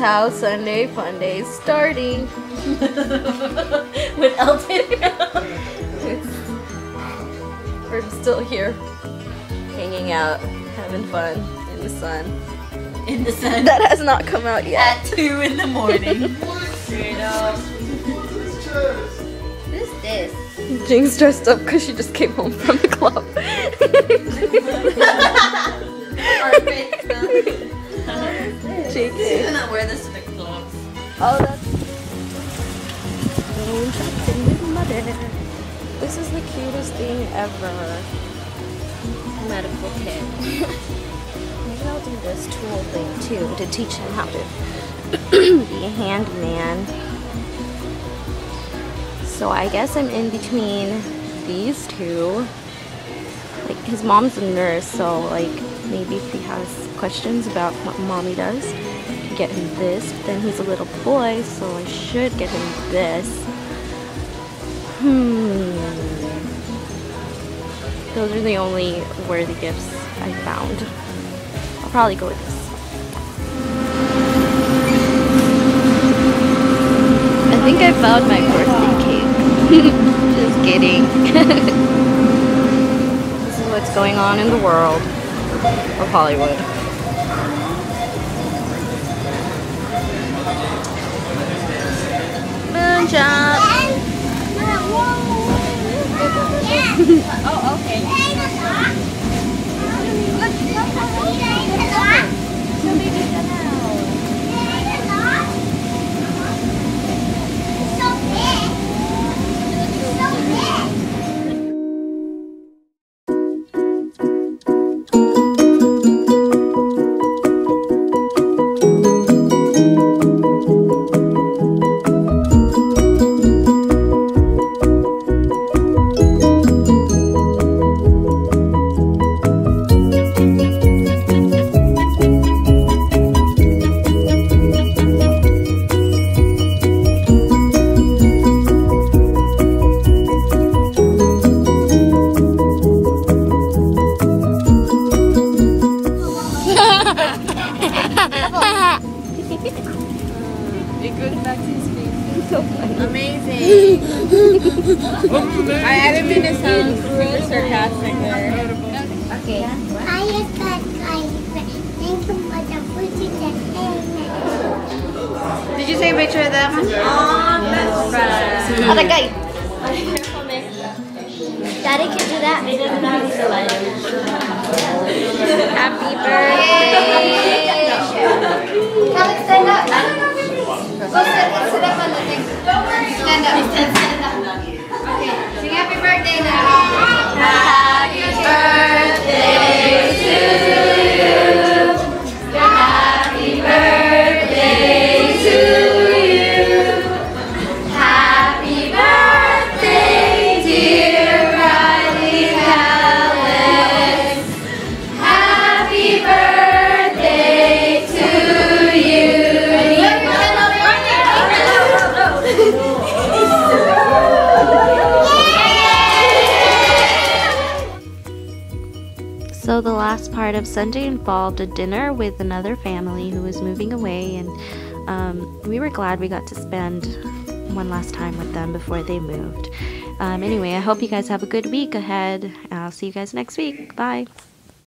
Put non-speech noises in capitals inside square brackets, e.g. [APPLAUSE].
house Sunday fun day is starting. [LAUGHS] With Elton. We're still here, hanging out, having fun in the sun. In the sun. That has not come out yet. At 2 in the morning. Straight [LAUGHS] up. Who's this? Jing's dressed up because she just came home from the club. Oh, that's. This is the cutest thing ever. Medical kit. [LAUGHS] Maybe I'll do this tool thing too to teach him how to [CLEARS THROAT] be a handyman. So I guess I'm in between these two. Like his mom's a nurse, so like maybe if he has questions about what mommy does, get him this. But then he's a little boy, so I should get him this. Hmm. Those are the only worthy gifts I found. I'll probably go with this. I think I found my birthday cake. [LAUGHS] Just kidding. [LAUGHS] this is what's going on in the world of Hollywood. Moonshot. [LAUGHS] Oh, okay. It goes back to his face. Amazing. I haven't been to sound super sarcastic there. Okay. Did you take a picture of them? On best friend. Other guy. [LAUGHS] Daddy can do that. Happy birthday. Part of Sunday involved a dinner with another family who was moving away, and um, we were glad we got to spend one last time with them before they moved. Um, anyway, I hope you guys have a good week ahead. I'll see you guys next week. Bye.